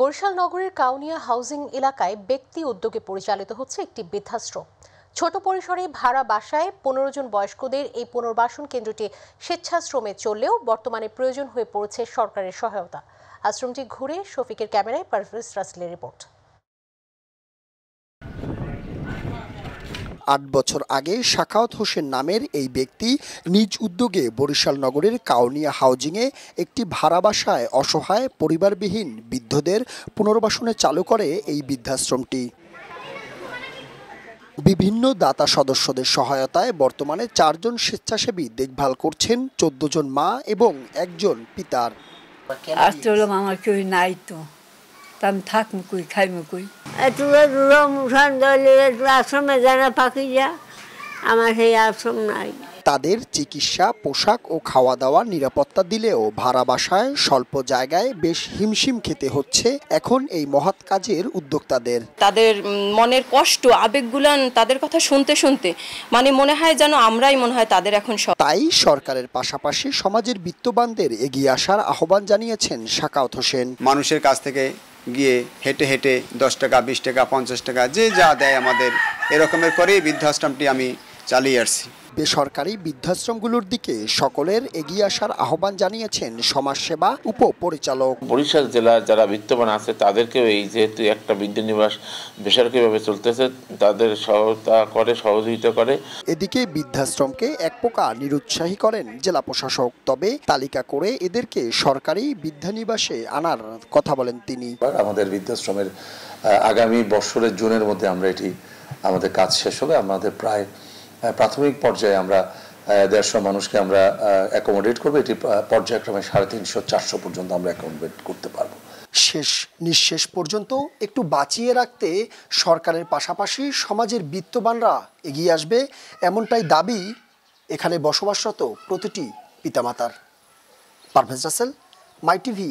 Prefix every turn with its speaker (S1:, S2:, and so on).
S1: বরিশাল নগরের কাউনিয়া হাউজিং এলাকায় ব্যক্তি উদ্যোগে পরিচালিত হচ্ছে একটি বৃদ্ধাশ্রম। ছোট পরিসরে ভাড়া বাসায় পনেরো জন বয়স্কদের এই পুনর্বাসন কেন্দ্রটি স্বেচ্ছাশ্রমে চললেও বর্তমানে প্রয়োজন হয়ে পড়েছে সরকারের সহায়তা। আশ্রমটি ঘুরে শফিকের ক্যামেরায় পারভেজ রাসেলের রিপোর্ট।
S2: আট বছর আগে শাখাওয়াত হোসেন নামের এই ব্যক্তি নিজ উদ্যোগে বরিশাল নগরের কাউনিয়া হাউজিংয়ে একটি ভাড়া বাসায় অসহায়, পরিবারবিহীন বৃদ্ধদের পুনর্বাসনে চালু করে এই বৃদ্ধাশ্রমটি। বিভিন্ন দাতা সদস্যদের সহায়তায় বর্তমানে চারজন স্বেচ্ছাসেবী দেখভাল করছেন চোদ্দ জন মা এবং একজন পিতার।
S3: আমার কেউ নাই তো। আমি খাইবো কই?
S4: একটু দূর মুসান দলে একটু আশ্রমে যায় না পাখি যা আমার সেই আশ্রম নাই।
S2: তাদের চিকিৎসা পোশাক ও খাওয়া দাওয়া নিরাপত্তা দিলেও ভাড়া বাসায় স্বল্প জায়গায় বেশ হিমশিম খেতে হচ্ছে এখন এই মহৎ কাজের উদ্যোক্তাদের।
S5: তাদের মনের কষ্ট আবেগগুলান তাদের কথা শুনতে শুনতে মানে মনে হয় যেন আমরাই মনে হয় তাদের এখন সব।
S2: তাই সরকারের পাশাপাশি সমাজের বিত্তবানদের এগিয়ে আসার আহ্বান জানিয়েছেন শাকাউত হোসেন।
S6: মানুষের কাছ থেকে গিয়ে হেঁটে হেঁটে দশ টাকা, বিশ টাকা, পঞ্চাশ টাকা, যে যা দেয় আমাদের, এরকমের করেই বৃদ্ধাশ্রমটি আমি চালিয়ে আসছি।
S2: বেসরকারি বৃদ্ধাশ্রমগুলোর দিকে সকলের এগিয়ে আসার আহ্বান জানিয়েছেন সমাজসেবা উপপরিচালক।
S7: বরিশাল জেলার যারা বিত্তবান আছে তাদেরকেও এই যেহেতু একটা বৃদ্ধ নিবাস বেসরকারিভাবে চলতেছে তাদের সহায়তা করে সহযোগিতা করে।
S2: এদিকে বৃদ্ধাশ্রমকে এক প্রকার নিরুৎসাহী করেন জেলা প্রশাসক তবে তালিকা করে এদেরকে সরকারি বৃদ্ধানিবাসে আনার কথা বলেন তিনি।
S8: আমাদের বৃদ্ধাশ্রমের আগামী বছরের জুনের মধ্যে আমরা এটি আমাদের কাজ শেষ হবে। আমাদের প্রায় প্রাথমিক পর্যায়ে আমরা দেড়শো মানুষকে আমরা অ্যাকোমোডেট করব। এটি পর্যায়ক্রমে সাড়ে তিনশো, চারশো পর্যন্ত আমরা অ্যাকোমোডেট করতে পারব।
S2: শেষ নিঃশেষ পর্যন্ত একটু বাঁচিয়ে রাখতে সরকারের পাশাপাশি সমাজের বিত্তবানরা এগিয়ে আসবে এমনটাই দাবি এখানে বসবাসরত প্রতিটি পিতামাতার। পারভেজ রাসেল, মাই টিভি